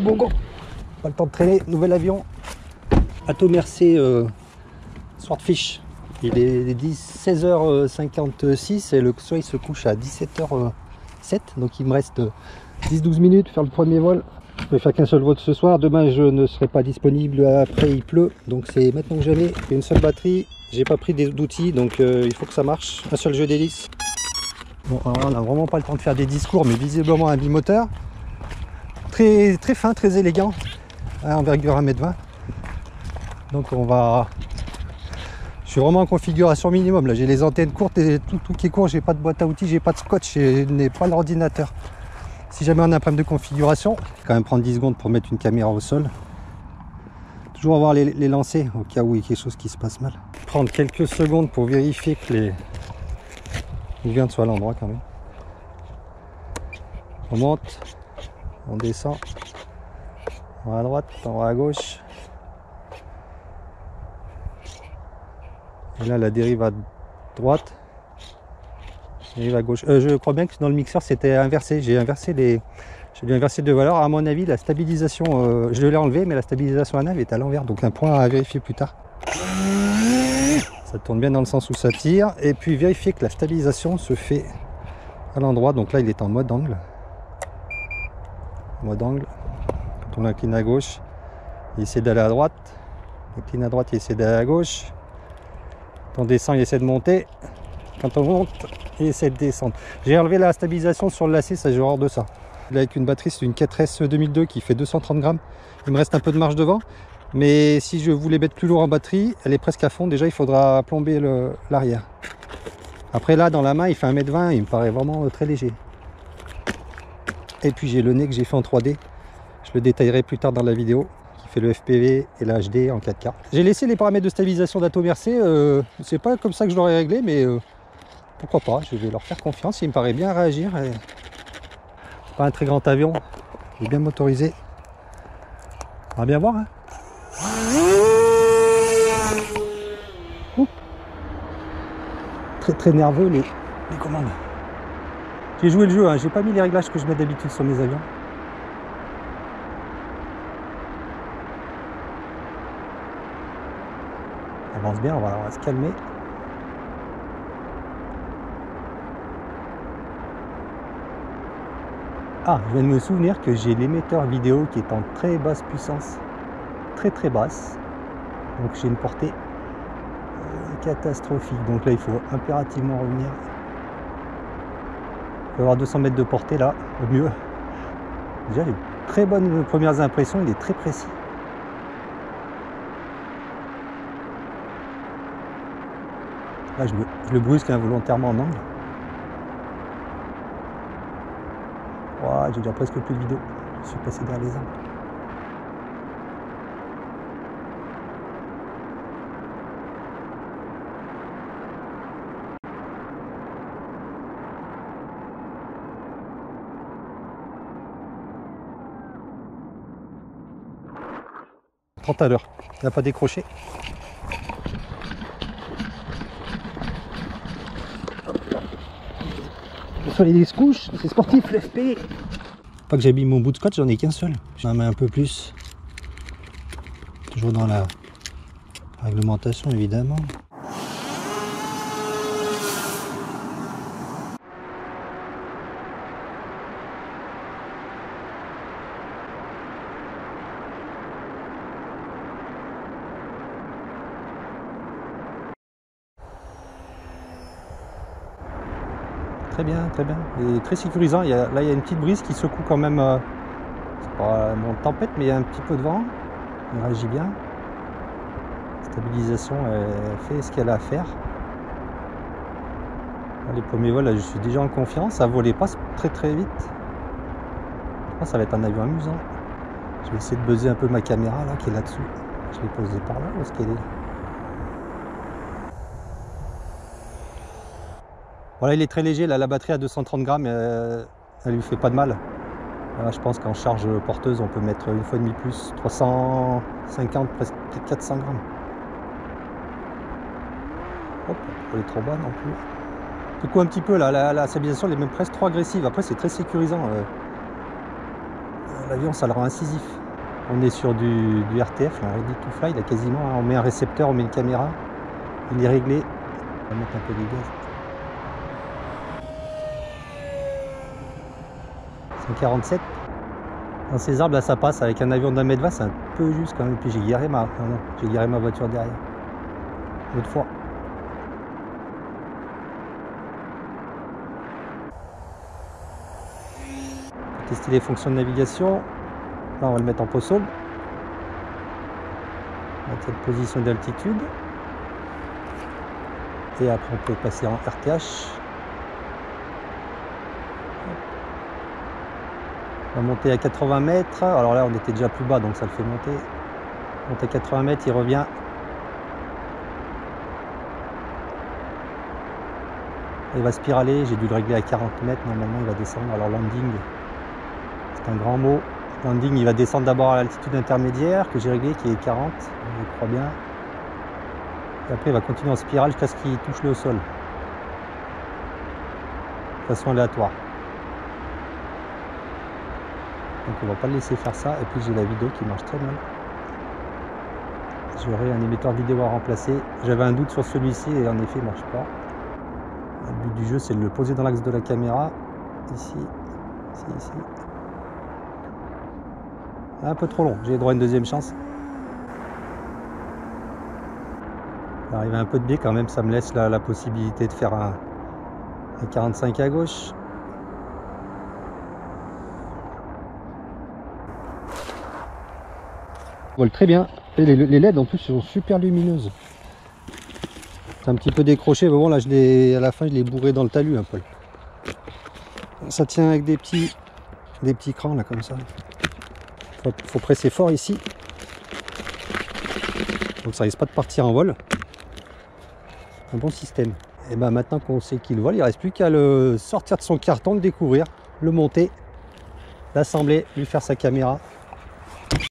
go, go. Pas le temps de traîner. Nouvel avion. Ato Mercé euh, Swordfish. Il est 16h56 et le soleil se couche à 17h07. Donc il me reste 10-12 minutes pour faire le premier vol. Je vais faire qu'un seul vol ce soir. Demain je ne serai pas disponible. Après il pleut. Donc c'est maintenant que jamais. Une seule batterie. J'ai pas pris d'outils. Donc euh, il faut que ça marche. Un seul jeu d'hélice. Bon, alors on n'a vraiment pas le temps de faire des discours, mais visiblement un bimoteur. Très, très fin, très élégant. Hein, envergure 1m20. Donc on va je suis vraiment en configuration minimum. Là, j'ai les antennes courtes et tout, qui est court. J'ai pas de boîte à outils, j'ai pas de scotch, je n'ai pas l'ordinateur. Si jamais on a un problème de configuration, quand même prendre 10 secondes pour mettre une caméra au sol. Toujours avoir les, les lancers au cas où il y a quelque chose qui se passe mal. Prendre quelques secondes pour vérifier que les vient soit à l'endroit quand même. On monte, on descend, on à droite, on va à gauche. Et là, la dérive à droite. Dérive à gauche. Euh, je crois bien que dans le mixeur, c'était inversé. J'ai inversé les. J'ai dû inverser deux valeurs. À mon avis, la stabilisation, euh, je l'ai enlevé, mais la stabilisation à nav est à l'envers. Donc un point à vérifier plus tard. Ça tourne bien dans le sens où ça tire. Et puis vérifier que la stabilisation se fait à l'endroit. Donc là, il est en mode angle. Mode angle. Quand on incline à gauche, il essaie d'aller à droite. On incline à droite, il essaie d'aller à gauche. Quand on descend, il essaie de monter. Quand on monte, il essaie de descendre. J'ai enlevé la stabilisation sur le lacet, ça j'ai horreur de ça. Là, avec une batterie, c'est une 4S 2002 qui fait 230 grammes. Il me reste un peu de marge devant. Mais si je voulais mettre plus lourd en batterie, elle est presque à fond. Déjà, il faudra plomber l'arrière. Après là, dans la main, il fait 1m20. Il me paraît vraiment très léger. Et puis j'ai le nez que j'ai fait en 3D. Je le détaillerai plus tard dans la vidéo fait le FPV et la HD en 4K. J'ai laissé les paramètres de stabilisation d'Ato Mercé, euh, c'est pas comme ça que je l'aurais réglé, mais euh, pourquoi pas, je vais leur faire confiance, il me paraît bien réagir. Pas un très grand avion, il est bien motorisé. On va bien voir. Hein. Très très nerveux les, commandes. J'ai joué le jeu, hein. j'ai pas mis les réglages que je mets d'habitude sur mes avions. avance bien, on va, se calmer. Ah, je viens de me souvenir que j'ai l'émetteur vidéo qui est en très basse puissance. Très très basse. Donc j'ai une portée euh, catastrophique. Donc là, il faut impérativement revenir. Avoir 200 mètres de portée là, au mieux. Déjà, les très bonnes premières impressions, il est très précis. je, le brusque involontairement en angle. j'ai déjà presque plus de vidéo. Je suis passé derrière les angles. à l'heure. Il n'a pas décroché. les se couche, c'est sportif le FP. Pas que j'habille mon bout de scotch, j'en ai qu'un seul. J'en mets un peu plus. Toujours dans la réglementation évidemment. Très bien, très bien. Et très sécurisant. Là, il y a une petite brise qui secoue quand même. Euh, c'est pas une tempête, mais il y a un petit peu de vent. Il réagit bien. stabilisation, elle fait ce qu'elle a à faire. les premiers vols, là, je suis déjà en confiance. Ça volait pas très très vite. Que ça va être un avion amusant. Je vais essayer de buzzer un peu ma caméra là qui est là-dessous. Je l'ai posée par là. Où est-ce qu'elle est? Voilà, il est très léger, là, la batterie à 230 grammes, euh, elle lui fait pas de mal. je pense qu'en charge porteuse, on peut mettre une fois et demi plus, 350, presque 400 grammes. Hop, elle est trop bas non plus. Du coup, un petit peu, là, la, stabilisation elle est même presque trop agressive. Après, c'est très sécurisant. Euh. l'avion ça le rend incisif. On est sur du, RTF, un Ready to Fly, là quasiment, hein. on met un récepteur, on met une caméra, il est réglé. On va mettre un peu de gaz. 147. Dans ces arbres là ça passe avec un avion d'un mètre 20, c'est un peu juste quand même. Puis j'ai garé ma. j'ai garé ma voiture derrière. L'autre fois. Tester les fonctions de navigation. Là on va le mettre en mettre cette position d'altitude. Et après on peut passer en RTH. On va monter à 80 mètres. Alors là, on était déjà plus bas, donc ça le fait monter. On monte à 80 mètres, il revient. Il va spiraler. J'ai dû le régler à 40 mètres. Normalement, il va descendre. Alors, landing, c'est un grand mot. Landing, il va descendre d'abord à l'altitude intermédiaire que j'ai réglé, qui est 40, je crois bien. Et après, il va continuer en spirale jusqu'à ce qu'il touche le sol. De façon aléatoire. Donc on va pas le laisser faire ça. Et puis j'ai la vidéo qui marche très mal. J'aurai un émetteur vidéo à remplacer. J'avais un doute sur celui-ci et en effet il marche pas. Le but du jeu c'est de le poser dans l'axe de la caméra. Ici, ici, ici. Un peu trop long. J'ai droit à une deuxième chance. Arriver un peu de biais quand même, ça me laisse la, possibilité de faire un 45 à gauche. Très bien. Et les, LED en plus sont super lumineuses. C'est un petit peu décroché, mais bon là je l'ai à la fin je l'ai bourré dans le talus un peu. Ça tient avec des petits des petits crans là comme ça. Faut, faut presser fort ici. Donc ça risque pas de partir en vol. Un bon système. Et ben maintenant qu'on sait qu'il vole, il reste plus qu'à le sortir de son carton, le découvrir, le monter, l'assembler, lui faire sa caméra